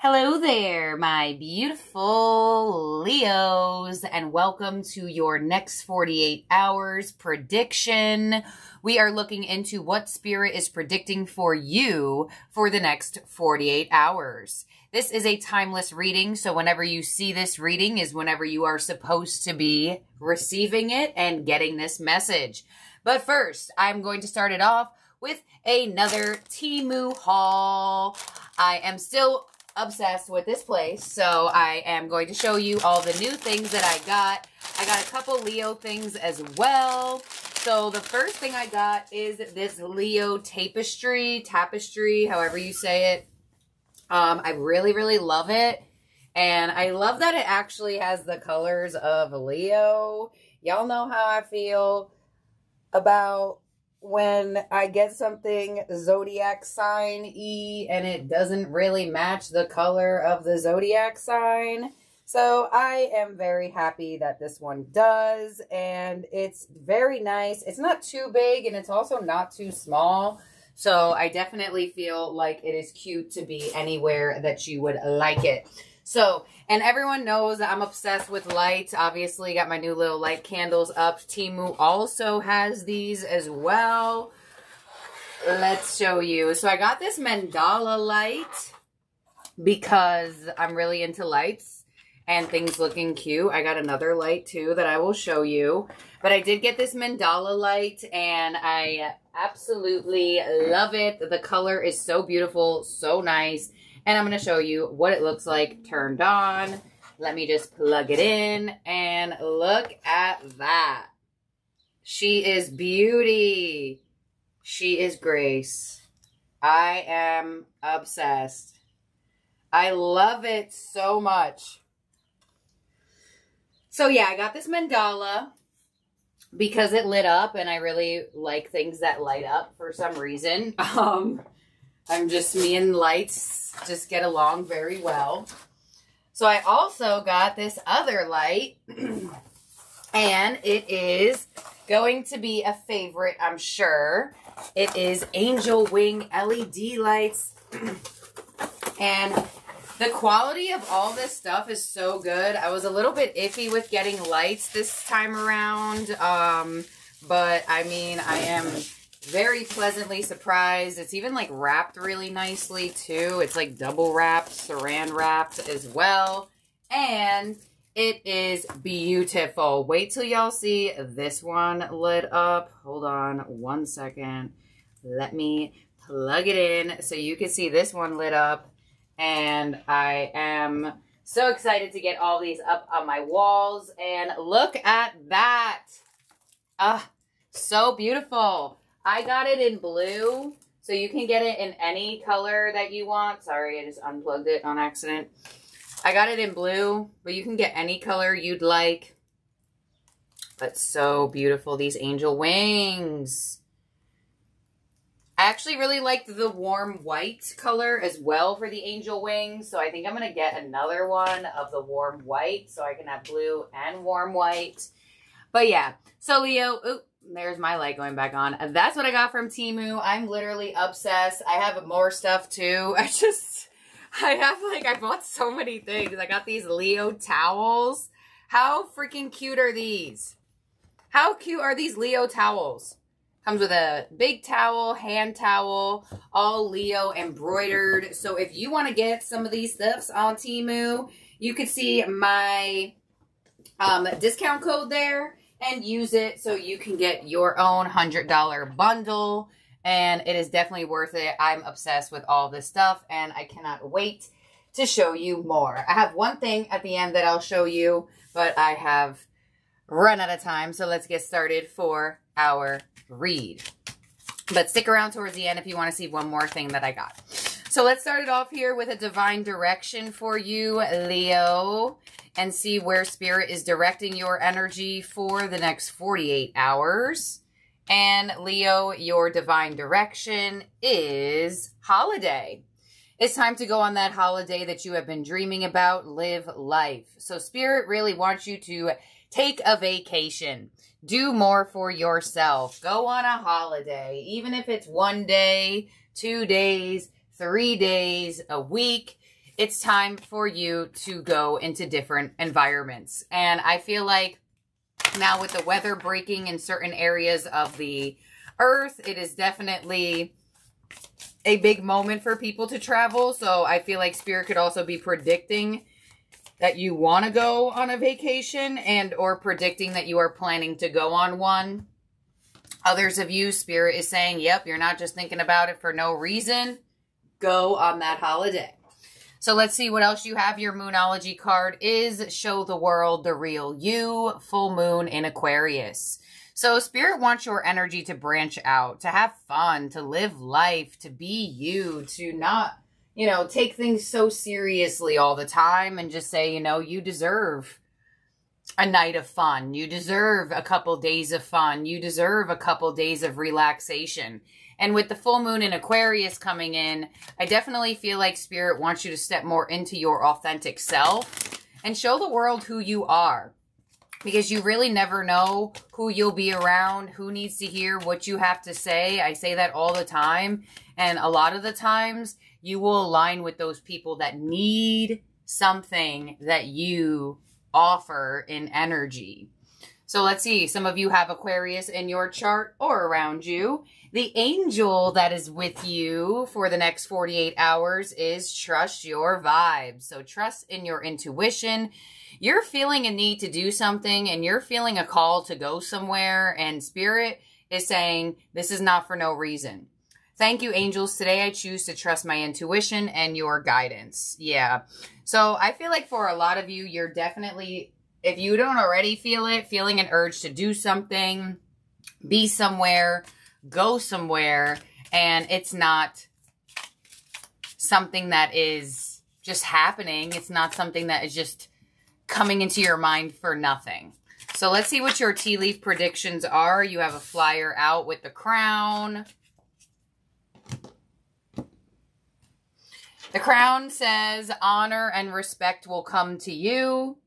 Hello there, my beautiful Leos, and welcome to your next 48 hours prediction. We are looking into what Spirit is predicting for you for the next 48 hours. This is a timeless reading, so whenever you see this reading is whenever you are supposed to be receiving it and getting this message. But first, I'm going to start it off with another Temu haul. I am still obsessed with this place. So I am going to show you all the new things that I got. I got a couple Leo things as well. So the first thing I got is this Leo tapestry, tapestry, however you say it. Um, I really, really love it. And I love that it actually has the colors of Leo. Y'all know how I feel about when I get something zodiac sign E and it doesn't really match the color of the zodiac sign. So I am very happy that this one does and it's very nice. It's not too big and it's also not too small. So I definitely feel like it is cute to be anywhere that you would like it. So, and everyone knows that I'm obsessed with lights. Obviously, got my new little light candles up. Temu also has these as well. Let's show you. So I got this mandala light because I'm really into lights and things looking cute. I got another light too that I will show you. But I did get this mandala light and I absolutely love it. The color is so beautiful, so nice. And I'm going to show you what it looks like turned on. Let me just plug it in and look at that. She is beauty. She is grace. I am obsessed. I love it so much. So yeah, I got this mandala because it lit up and I really like things that light up for some reason. Um, I'm just, me and lights just get along very well. So I also got this other light, and it is going to be a favorite, I'm sure. It is Angel Wing LED lights, and the quality of all this stuff is so good. I was a little bit iffy with getting lights this time around, um, but I mean, I am very pleasantly surprised. It's even like wrapped really nicely too. It's like double wrapped, saran wrapped as well. And it is beautiful. Wait till y'all see this one lit up. Hold on one second. Let me plug it in so you can see this one lit up. And I am so excited to get all these up on my walls. And look at that. Ah, so beautiful. I got it in blue, so you can get it in any color that you want. Sorry, I just unplugged it on accident. I got it in blue, but you can get any color you'd like. But so beautiful, these angel wings. I actually really liked the warm white color as well for the angel wings. So I think I'm going to get another one of the warm white so I can have blue and warm white. But yeah, so Leo, there's my light going back on. That's what I got from Temu. I'm literally obsessed. I have more stuff too. I just, I have like, I bought so many things. I got these Leo towels. How freaking cute are these? How cute are these Leo towels? Comes with a big towel, hand towel, all Leo embroidered. So if you want to get some of these stuffs on Temu, you can see my um, discount code there and use it so you can get your own $100 bundle. And it is definitely worth it. I'm obsessed with all this stuff and I cannot wait to show you more. I have one thing at the end that I'll show you, but I have run out of time. So let's get started for our read. But stick around towards the end if you want to see one more thing that I got. So let's start it off here with a divine direction for you, Leo and see where spirit is directing your energy for the next 48 hours. And Leo, your divine direction is holiday. It's time to go on that holiday that you have been dreaming about. Live life. So spirit really wants you to take a vacation. Do more for yourself. Go on a holiday. Even if it's one day, two days, three days, a week it's time for you to go into different environments. And I feel like now with the weather breaking in certain areas of the earth, it is definitely a big moment for people to travel. So I feel like Spirit could also be predicting that you want to go on a vacation and or predicting that you are planning to go on one. Others of you, Spirit is saying, yep, you're not just thinking about it for no reason. Go on that holiday. So let's see what else you have. Your Moonology card is Show the World the Real You, Full Moon in Aquarius. So Spirit wants your energy to branch out, to have fun, to live life, to be you, to not you know, take things so seriously all the time and just say, you know, you deserve a night of fun. You deserve a couple days of fun. You deserve a couple days of relaxation. And with the full moon in Aquarius coming in, I definitely feel like Spirit wants you to step more into your authentic self and show the world who you are. Because you really never know who you'll be around, who needs to hear what you have to say. I say that all the time. And a lot of the times, you will align with those people that need something that you offer in energy. So let's see. Some of you have Aquarius in your chart or around you. The angel that is with you for the next 48 hours is trust your vibes. So trust in your intuition. You're feeling a need to do something and you're feeling a call to go somewhere and spirit is saying this is not for no reason. Thank you, angels. Today I choose to trust my intuition and your guidance. Yeah. So I feel like for a lot of you, you're definitely, if you don't already feel it, feeling an urge to do something, be somewhere, go somewhere, and it's not something that is just happening. It's not something that is just coming into your mind for nothing. So let's see what your tea leaf predictions are. You have a flyer out with the crown. The crown says honor and respect will come to you.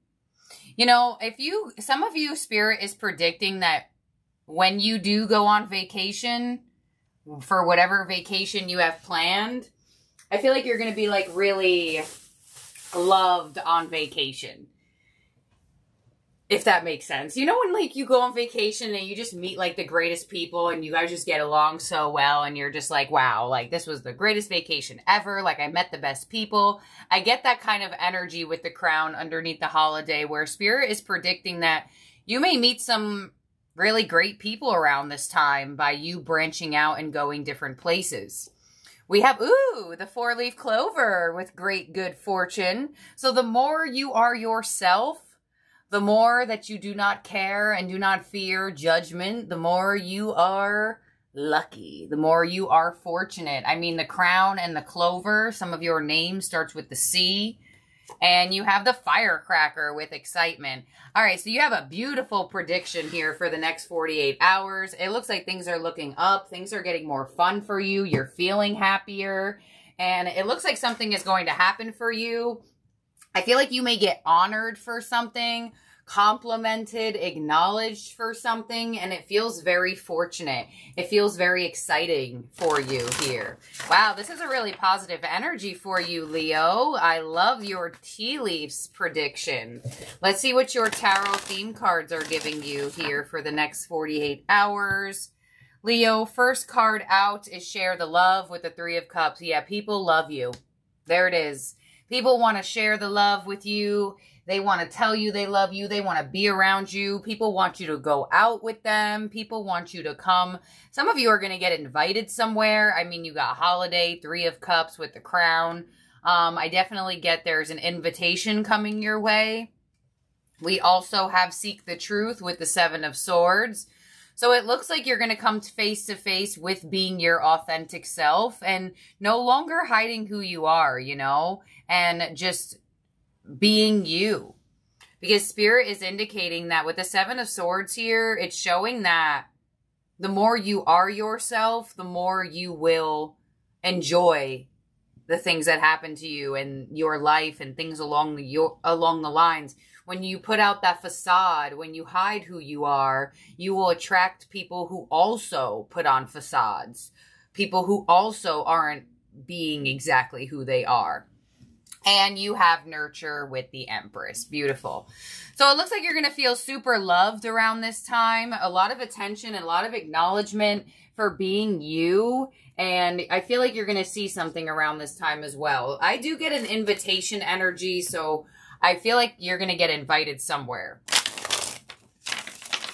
You know, if you, some of you, Spirit is predicting that when you do go on vacation, for whatever vacation you have planned, I feel like you're going to be like really loved on vacation if that makes sense. You know when like you go on vacation and you just meet like the greatest people and you guys just get along so well and you're just like, wow, like this was the greatest vacation ever. Like I met the best people. I get that kind of energy with the crown underneath the holiday where spirit is predicting that you may meet some really great people around this time by you branching out and going different places. We have, ooh, the four leaf clover with great good fortune. So the more you are yourself, the more that you do not care and do not fear judgment, the more you are lucky, the more you are fortunate. I mean, the crown and the clover, some of your name starts with the C. And you have the firecracker with excitement. All right, so you have a beautiful prediction here for the next 48 hours. It looks like things are looking up. Things are getting more fun for you. You're feeling happier. And it looks like something is going to happen for you I feel like you may get honored for something, complimented, acknowledged for something, and it feels very fortunate. It feels very exciting for you here. Wow, this is a really positive energy for you, Leo. I love your tea leaves prediction. Let's see what your tarot theme cards are giving you here for the next 48 hours. Leo, first card out is share the love with the Three of Cups. Yeah, people love you. There it is. People want to share the love with you. They want to tell you they love you. They want to be around you. People want you to go out with them. People want you to come. Some of you are going to get invited somewhere. I mean, you got holiday, three of cups with the crown. Um, I definitely get there's an invitation coming your way. We also have seek the truth with the seven of swords. So it looks like you're going to come face to face with being your authentic self and no longer hiding who you are, you know, and just being you. Because spirit is indicating that with the seven of swords here, it's showing that the more you are yourself, the more you will enjoy the things that happen to you and your life and things along the your, along the lines when you put out that facade, when you hide who you are, you will attract people who also put on facades, people who also aren't being exactly who they are. And you have nurture with the Empress. Beautiful. So it looks like you're going to feel super loved around this time. A lot of attention and a lot of acknowledgement for being you. And I feel like you're going to see something around this time as well. I do get an invitation energy. So I feel like you're going to get invited somewhere.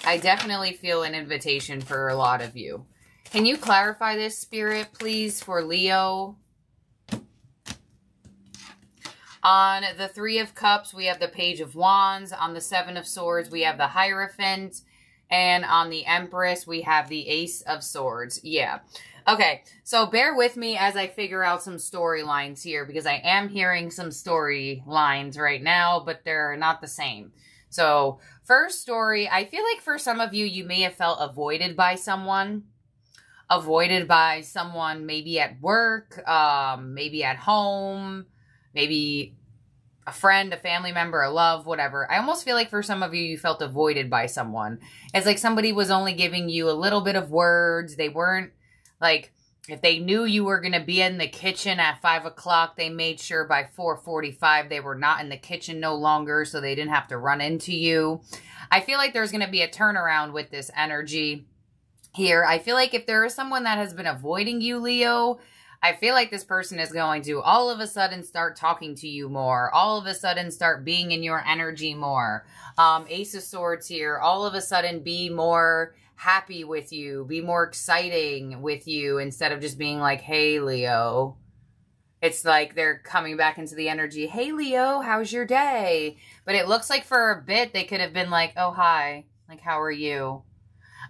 I definitely feel an invitation for a lot of you. Can you clarify this, Spirit, please, for Leo? On the Three of Cups, we have the Page of Wands. On the Seven of Swords, we have the Hierophant. And on the Empress, we have the Ace of Swords. Yeah. Okay, so bear with me as I figure out some storylines here because I am hearing some storylines right now, but they're not the same. So, first story, I feel like for some of you, you may have felt avoided by someone. Avoided by someone maybe at work, um, maybe at home, maybe a friend, a family member, a love, whatever. I almost feel like for some of you, you felt avoided by someone. It's like somebody was only giving you a little bit of words. They weren't like, if they knew you were going to be in the kitchen at 5 o'clock, they made sure by 4.45 they were not in the kitchen no longer so they didn't have to run into you. I feel like there's going to be a turnaround with this energy here. I feel like if there is someone that has been avoiding you, Leo, I feel like this person is going to all of a sudden start talking to you more, all of a sudden start being in your energy more. Um, Ace of Swords here, all of a sudden be more happy with you, be more exciting with you instead of just being like, hey, Leo. It's like they're coming back into the energy, hey, Leo, how's your day? But it looks like for a bit they could have been like, oh, hi, like, how are you?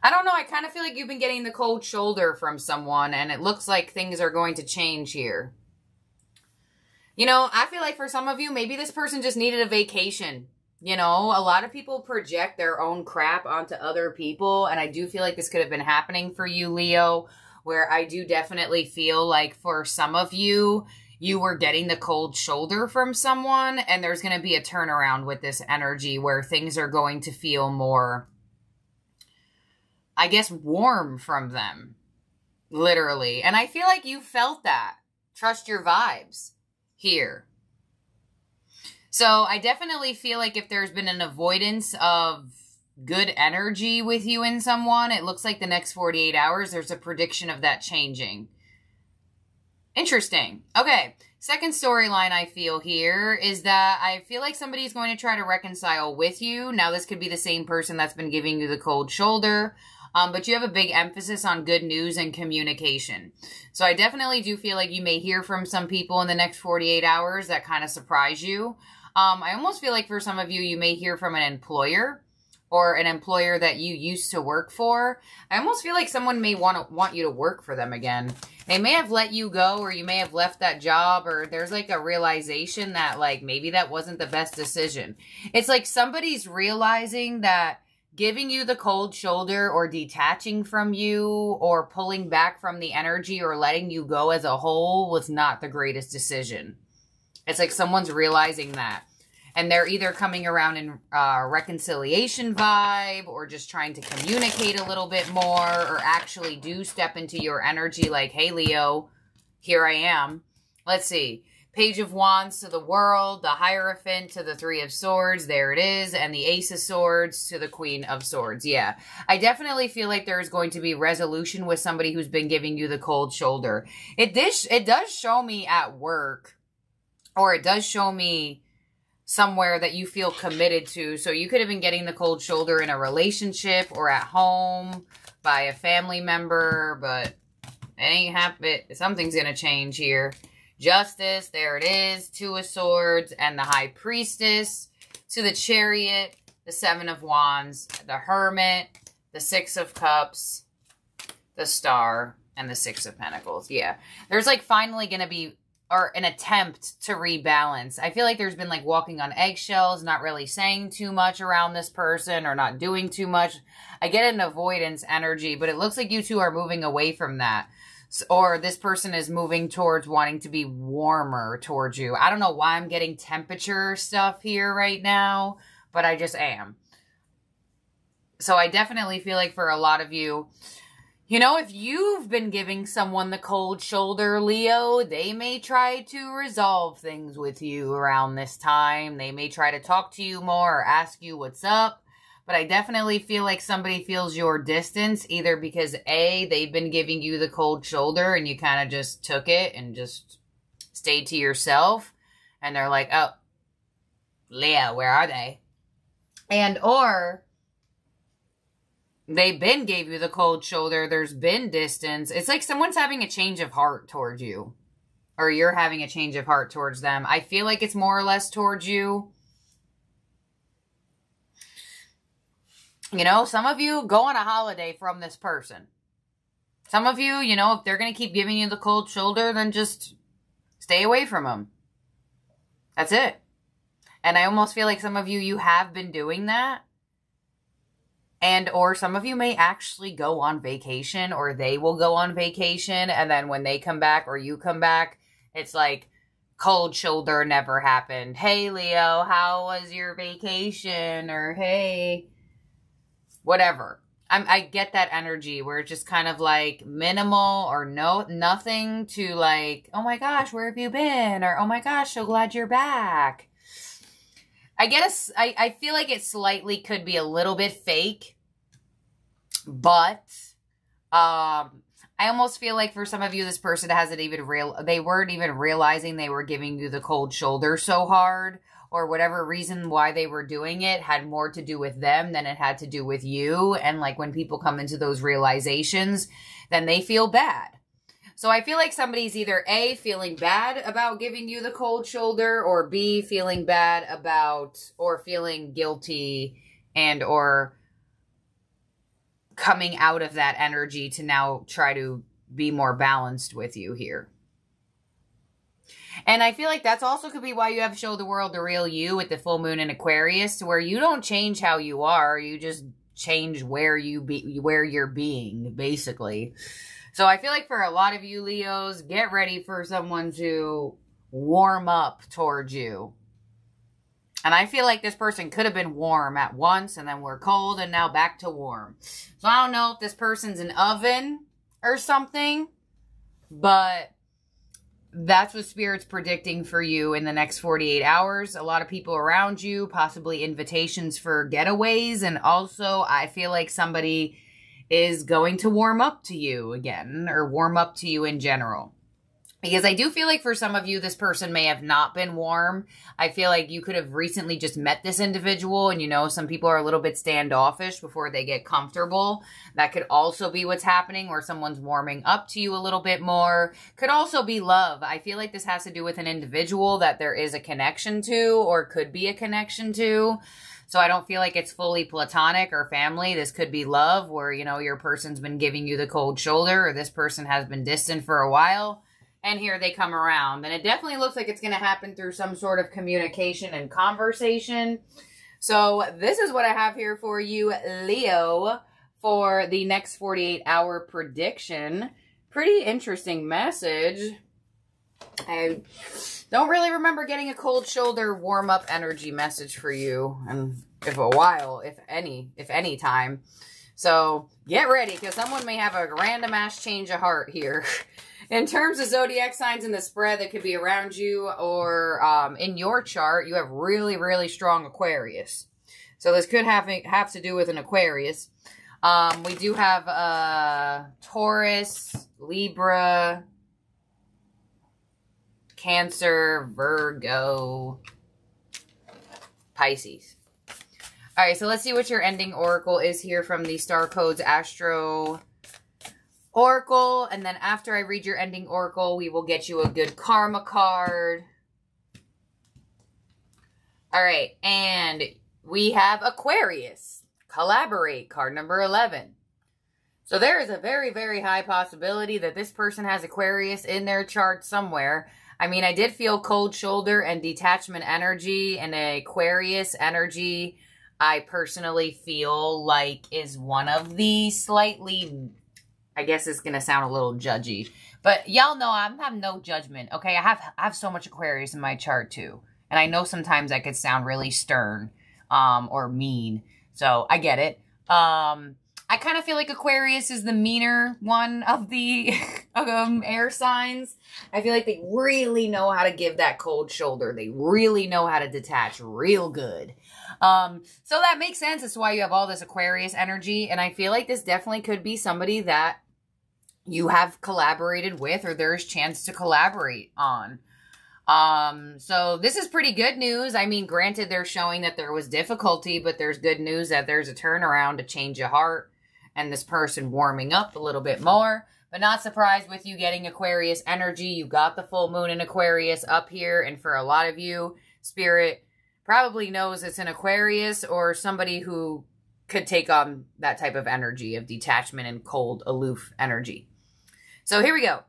I don't know. I kind of feel like you've been getting the cold shoulder from someone, and it looks like things are going to change here. You know, I feel like for some of you, maybe this person just needed a vacation. You know, a lot of people project their own crap onto other people, and I do feel like this could have been happening for you, Leo, where I do definitely feel like for some of you, you were getting the cold shoulder from someone, and there's going to be a turnaround with this energy where things are going to feel more I guess, warm from them. Literally. And I feel like you felt that. Trust your vibes here. So I definitely feel like if there's been an avoidance of good energy with you and someone, it looks like the next 48 hours, there's a prediction of that changing. Interesting. Okay. Second storyline I feel here is that I feel like somebody's going to try to reconcile with you. Now, this could be the same person that's been giving you the cold shoulder um, but you have a big emphasis on good news and communication. So I definitely do feel like you may hear from some people in the next 48 hours that kind of surprise you. Um, I almost feel like for some of you, you may hear from an employer or an employer that you used to work for. I almost feel like someone may want to want you to work for them again. They may have let you go or you may have left that job or there's like a realization that like maybe that wasn't the best decision. It's like somebody's realizing that giving you the cold shoulder or detaching from you or pulling back from the energy or letting you go as a whole was not the greatest decision. It's like someone's realizing that. And they're either coming around in uh, reconciliation vibe or just trying to communicate a little bit more or actually do step into your energy like, hey, Leo, here I am. Let's see. Page of Wands to the World, the Hierophant to the Three of Swords, there it is, and the Ace of Swords to the Queen of Swords. Yeah, I definitely feel like there is going to be resolution with somebody who's been giving you the cold shoulder. It this it does show me at work, or it does show me somewhere that you feel committed to. So you could have been getting the cold shoulder in a relationship or at home by a family member, but it ain't happen. Something's gonna change here. Justice, there it is. Two of Swords and the High Priestess. To the Chariot, the Seven of Wands, the Hermit, the Six of Cups, the Star, and the Six of Pentacles. Yeah. There's like finally going to be or an attempt to rebalance. I feel like there's been like walking on eggshells, not really saying too much around this person or not doing too much. I get an avoidance energy, but it looks like you two are moving away from that or this person is moving towards wanting to be warmer towards you. I don't know why I'm getting temperature stuff here right now, but I just am. So I definitely feel like for a lot of you, You know, if you've been giving someone the cold shoulder, Leo, they may try to resolve things with you around this time. They may try to talk to you more or ask you what's up. But I definitely feel like somebody feels your distance either because A, they've been giving you the cold shoulder and you kind of just took it and just stayed to yourself. And they're like, oh, Leo, where are they? And or they been gave you the cold shoulder. There's been distance. It's like someone's having a change of heart towards you. Or you're having a change of heart towards them. I feel like it's more or less towards you. You know, some of you go on a holiday from this person. Some of you, you know, if they're going to keep giving you the cold shoulder, then just stay away from them. That's it. And I almost feel like some of you, you have been doing that and or some of you may actually go on vacation or they will go on vacation and then when they come back or you come back it's like cold shoulder never happened. Hey leo how was your vacation? Or hey whatever. I'm, i get that energy where it's just kind of like minimal or no nothing to like oh my gosh where have you been? Or oh my gosh so glad you're back I guess I, feel like it slightly could be a little bit fake, but um, I almost feel like for some of you, this person hasn't even real, they weren't even realizing they were giving you the cold shoulder so hard or whatever reason why they were doing it had more to do with them than it had to do with you. And like when people come into those realizations, then they feel bad. So I feel like somebody's either A, feeling bad about giving you the cold shoulder, or B, feeling bad about, or feeling guilty and or coming out of that energy to now try to be more balanced with you here. And I feel like that's also could be why you have show the world the real you with the full moon in Aquarius, where you don't change how you are, you just change where you be where you're being, basically. So I feel like for a lot of you Leos, get ready for someone to warm up towards you. And I feel like this person could have been warm at once and then we're cold and now back to warm. So I don't know if this person's an oven or something, but that's what Spirit's predicting for you in the next 48 hours. A lot of people around you, possibly invitations for getaways. And also, I feel like somebody is going to warm up to you again or warm up to you in general. Because I do feel like for some of you, this person may have not been warm. I feel like you could have recently just met this individual, and you know, some people are a little bit standoffish before they get comfortable. That could also be what's happening, where someone's warming up to you a little bit more. Could also be love. I feel like this has to do with an individual that there is a connection to, or could be a connection to. So I don't feel like it's fully platonic or family. This could be love where, you know, your person's been giving you the cold shoulder or this person has been distant for a while and here they come around. And it definitely looks like it's going to happen through some sort of communication and conversation. So this is what I have here for you, Leo, for the next 48 hour prediction. Pretty interesting message. I don't really remember getting a cold shoulder warm up energy message for you and if a while, if any, if any time. So get ready because someone may have a random ass change of heart here. in terms of zodiac signs in the spread that could be around you or um, in your chart, you have really, really strong Aquarius. So this could have, have to do with an Aquarius. Um, we do have uh, Taurus, Libra, Cancer, Virgo, Pisces. All right, so let's see what your ending oracle is here from the Star Codes Astro Oracle. And then after I read your ending oracle, we will get you a good karma card. All right, and we have Aquarius. Collaborate, card number 11. So there is a very, very high possibility that this person has Aquarius in their chart somewhere. I mean, I did feel cold shoulder and detachment energy and Aquarius energy. I personally feel like is one of the slightly, I guess it's going to sound a little judgy, but y'all know I'm have no judgment. Okay. I have, I have so much Aquarius in my chart too. And I know sometimes I could sound really stern, um, or mean. So I get it. Um, I kind of feel like Aquarius is the meaner one of the um, air signs. I feel like they really know how to give that cold shoulder. They really know how to detach real good. Um, so that makes sense. That's why you have all this Aquarius energy. And I feel like this definitely could be somebody that you have collaborated with or there's chance to collaborate on. Um, so this is pretty good news. I mean, granted, they're showing that there was difficulty, but there's good news that there's a turnaround to change your heart and this person warming up a little bit more. But not surprised with you getting Aquarius energy. You got the full moon in Aquarius up here. And for a lot of you, Spirit probably knows it's an Aquarius or somebody who could take on that type of energy of detachment and cold, aloof energy. So here we go.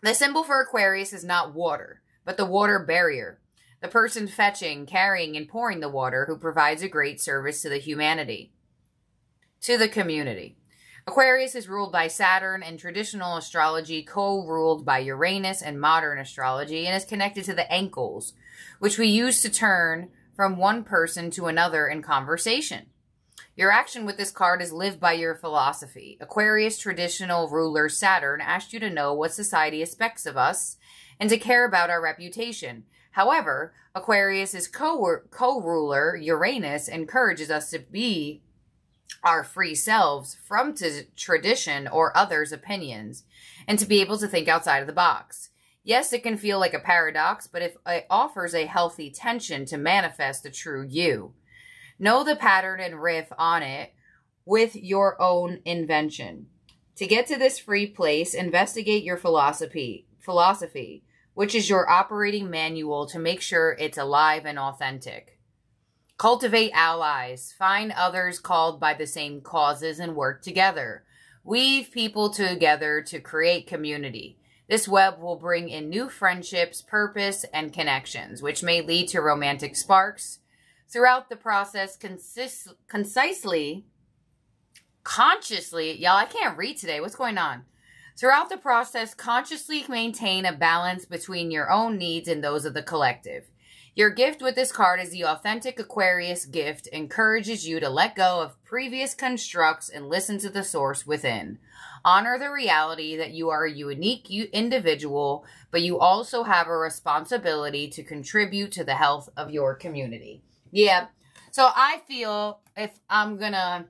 The symbol for Aquarius is not water but the water bearer. The person fetching, carrying, and pouring the water who provides a great service to the humanity, to the community. Aquarius is ruled by Saturn and traditional astrology, co ruled by Uranus and modern astrology, and is connected to the ankles, which we use to turn from one person to another in conversation. Your action with this card is live by your philosophy. Aquarius traditional ruler Saturn asked you to know what society expects of us and to care about our reputation. However, Aquarius's co-ruler Uranus encourages us to be our free selves from tradition or others' opinions and to be able to think outside of the box. Yes, it can feel like a paradox, but it offers a healthy tension to manifest the true you. Know the pattern and riff on it with your own invention. To get to this free place, investigate your philosophy. Philosophy which is your operating manual to make sure it's alive and authentic. Cultivate allies. Find others called by the same causes and work together. Weave people together to create community. This web will bring in new friendships, purpose, and connections, which may lead to romantic sparks. Throughout the process, concisely, consciously, y'all, I can't read today. What's going on? Throughout the process, consciously maintain a balance between your own needs and those of the collective. Your gift with this card is the authentic Aquarius gift, encourages you to let go of previous constructs and listen to the source within. Honor the reality that you are a unique individual, but you also have a responsibility to contribute to the health of your community. Yeah. So I feel if I'm gonna,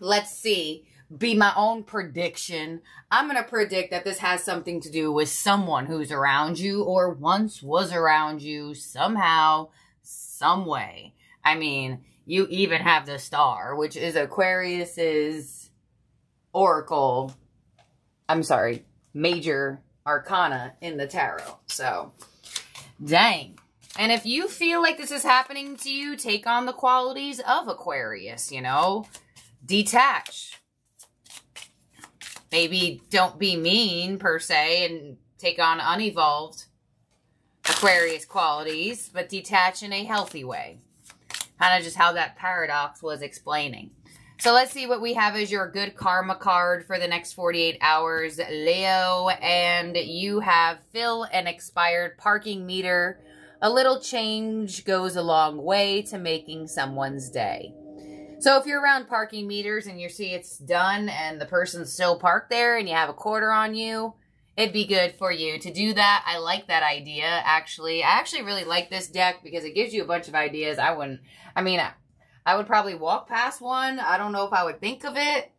let's see, be my own prediction. I'm going to predict that this has something to do with someone who's around you or once was around you somehow, some way. I mean, you even have the star, which is Aquarius's oracle. I'm sorry, major arcana in the tarot. So, dang. And if you feel like this is happening to you, take on the qualities of Aquarius, you know? Detach maybe don't be mean per se and take on unevolved Aquarius qualities, but detach in a healthy way. Kind of just how that paradox was explaining. So let's see what we have as your good karma card for the next 48 hours, Leo. And you have fill an expired parking meter. A little change goes a long way to making someone's day. So if you're around parking meters and you see it's done and the person's still parked there and you have a quarter on you, it'd be good for you to do that. I like that idea, actually. I actually really like this deck because it gives you a bunch of ideas. I wouldn't, I mean, I would probably walk past one. I don't know if I would think of it.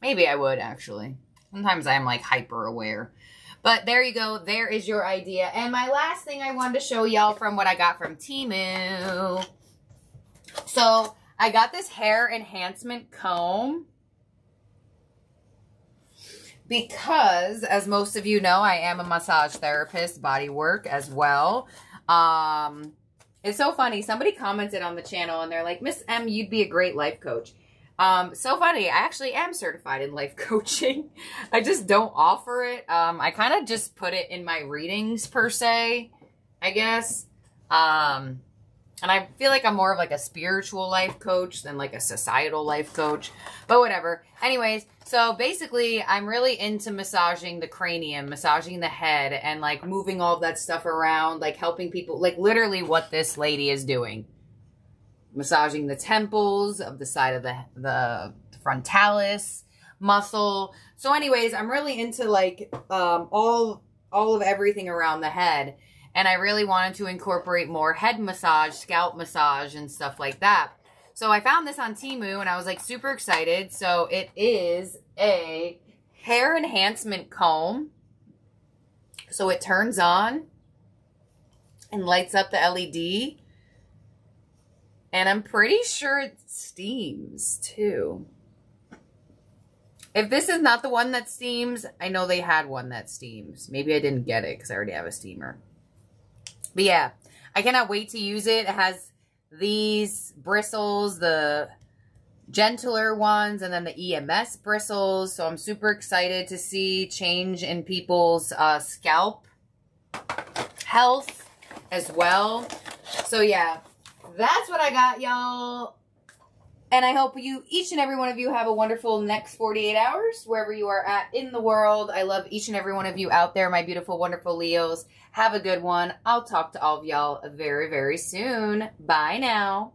Maybe I would, actually. Sometimes I'm like hyper aware. But there you go. There is your idea. And my last thing I wanted to show y'all from what I got from Temu. So I got this hair enhancement comb because, as most of you know, I am a massage therapist, body work as well. Um, it's so funny. Somebody commented on the channel and they're like, Miss M, you'd be a great life coach. Um, so funny. I actually am certified in life coaching. I just don't offer it. Um, I kind of just put it in my readings per se, I guess. Um, and I feel like I'm more of like a spiritual life coach than like a societal life coach. But whatever. Anyways, so basically I'm really into massaging the cranium, massaging the head and like moving all that stuff around, like helping people, like literally what this lady is doing. Massaging the temples of the side of the the frontalis muscle. So anyways, I'm really into like um all all of everything around the head and I really wanted to incorporate more head massage, scalp massage and stuff like that. So I found this on Temu and I was like super excited. So it is a hair enhancement comb. So it turns on and lights up the LED. And I'm pretty sure it steams too. If this is not the one that steams, I know they had one that steams. Maybe I didn't get it because I already have a steamer. But yeah, I cannot wait to use it. It has these bristles, the gentler ones, and then the EMS bristles. So I'm super excited to see change in people's uh, scalp health as well. So yeah, that's what I got, y'all. And I hope you, each and every one of you, have a wonderful next 48 hours wherever you are at in the world. I love each and every one of you out there, my beautiful, wonderful Leos. Have a good one. I'll talk to all of y'all very, very soon. Bye now.